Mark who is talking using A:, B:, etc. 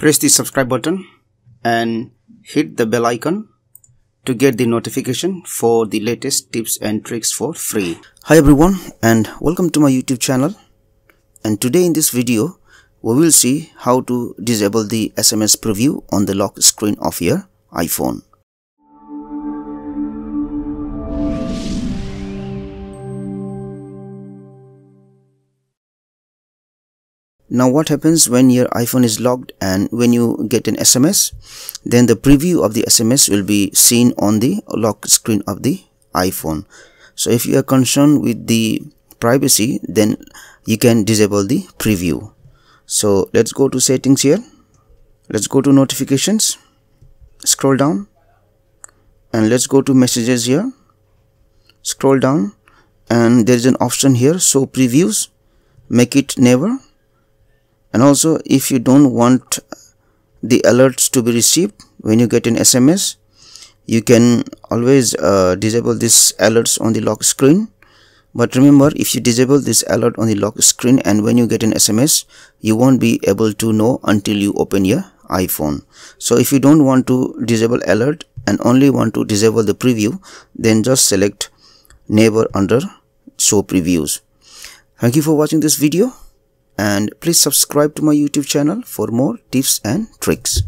A: press the subscribe button and hit the bell icon to get the notification for the latest tips and tricks for free.
B: Hi everyone and welcome to my YouTube channel and today in this video we will see how to disable the SMS preview on the lock screen of your iPhone. Now what happens when your iPhone is locked and when you get an SMS then the preview of the SMS will be seen on the lock screen of the iPhone. So if you are concerned with the privacy then you can disable the preview. So let's go to settings here. Let's go to notifications. Scroll down and let's go to messages here. Scroll down and there is an option here show previews make it never and also if you don't want the alerts to be received when you get an SMS you can always uh, disable this alerts on the lock screen. But remember if you disable this alert on the lock screen and when you get an SMS you won't be able to know until you open your iPhone. So if you don't want to disable alert and only want to disable the preview then just select never under show previews. Thank you for watching this video and please subscribe to my youtube channel for more tips and tricks